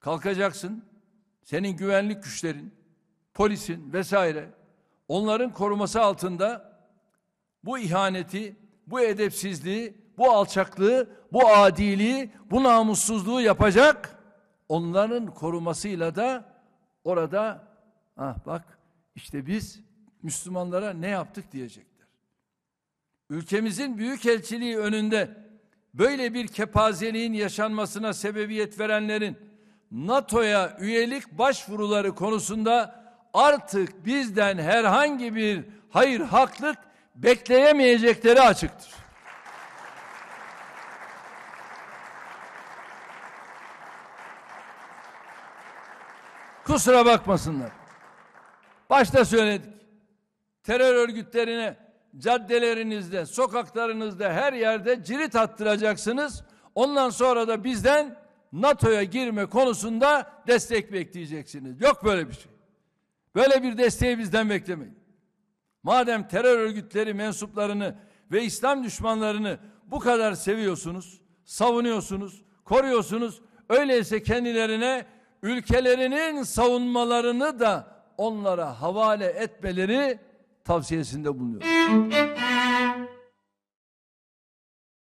Kalkacaksın. Senin güvenlik güçlerin, polisin vesaire onların koruması altında bu ihaneti, bu edepsizliği, bu alçaklığı, bu adiliği, bu namussuzluğu yapacak. Onların korumasıyla da orada ah bak işte biz Müslümanlara ne yaptık diyecekler. Ülkemizin büyükelçiliği önünde böyle bir kepazeliğin yaşanmasına sebebiyet verenlerin NATO'ya üyelik başvuruları konusunda artık bizden herhangi bir hayır haklık bekleyemeyecekleri açıktır. Kusura bakmasınlar. Başta söyledik. Terör örgütlerine caddelerinizde, sokaklarınızda, her yerde cirit attıracaksınız. Ondan sonra da bizden NATO'ya girme konusunda destek bekleyeceksiniz. Yok böyle bir şey. Böyle bir desteği bizden beklemeyin. Madem terör örgütleri mensuplarını ve İslam düşmanlarını bu kadar seviyorsunuz, savunuyorsunuz, koruyorsunuz, öyleyse kendilerine ülkelerinin savunmalarını da onlara havale etmeleri tavsiyesinde bulunuyor.